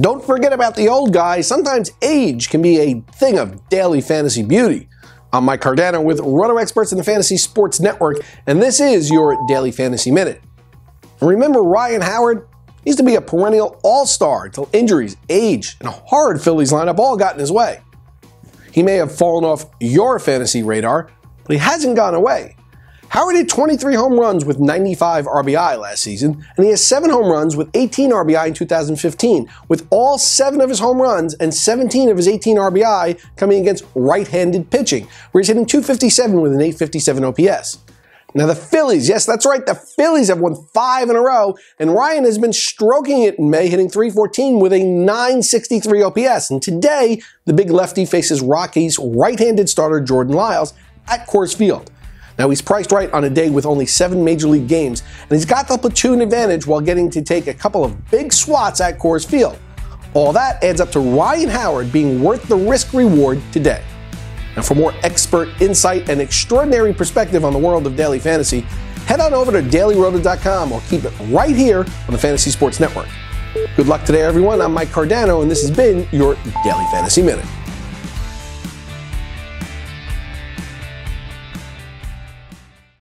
Don't forget about the old guy. Sometimes age can be a thing of daily fantasy beauty. I'm Mike Cardano with Roto Experts in the Fantasy Sports Network, and this is your Daily Fantasy Minute. remember Ryan Howard? He used to be a perennial all star until injuries, age, and a horrid Phillies lineup all got in his way. He may have fallen off your fantasy radar, but he hasn't gone away. Howard hit 23 home runs with 95 RBI last season, and he has 7 home runs with 18 RBI in 2015, with all 7 of his home runs and 17 of his 18 RBI coming against right handed pitching, where he's hitting 257 with an 857 OPS. Now, the Phillies, yes, that's right, the Phillies have won five in a row, and Ryan has been stroking it in May, hitting 314 with a 963 OPS. And today, the big lefty faces Rockies right handed starter Jordan Lyles at Coors Field. Now, he's priced right on a day with only seven major league games, and he's got the platoon advantage while getting to take a couple of big swats at Coors Field. All that adds up to Ryan Howard being worth the risk reward today. Now, for more expert insight and extraordinary perspective on the world of daily fantasy, head on over to dailyroto.com or keep it right here on the Fantasy Sports Network. Good luck today, everyone. I'm Mike Cardano, and this has been your Daily Fantasy Minute.